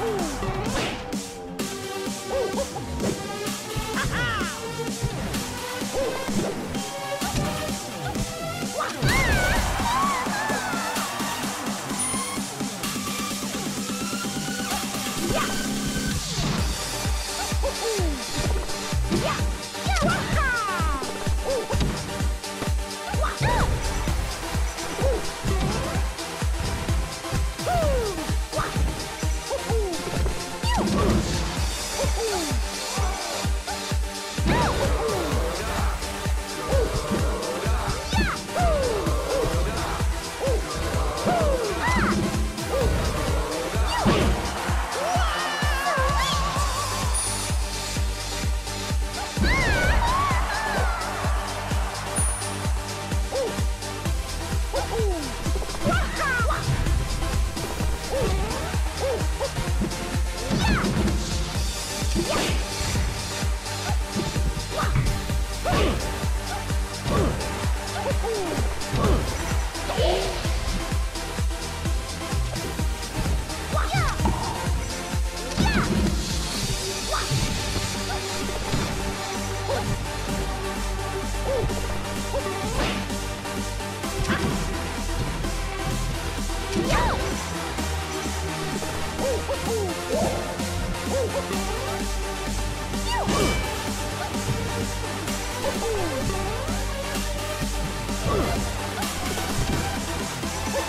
Ha ha!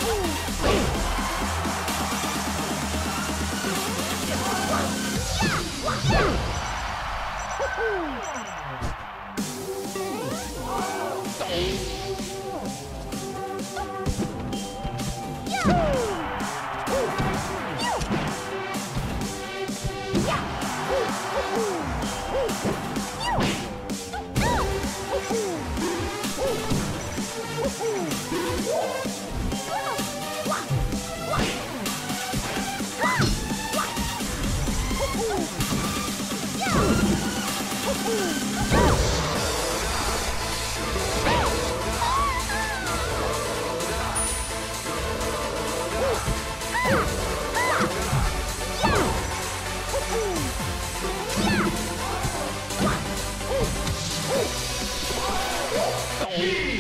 Woohoo! Yeah.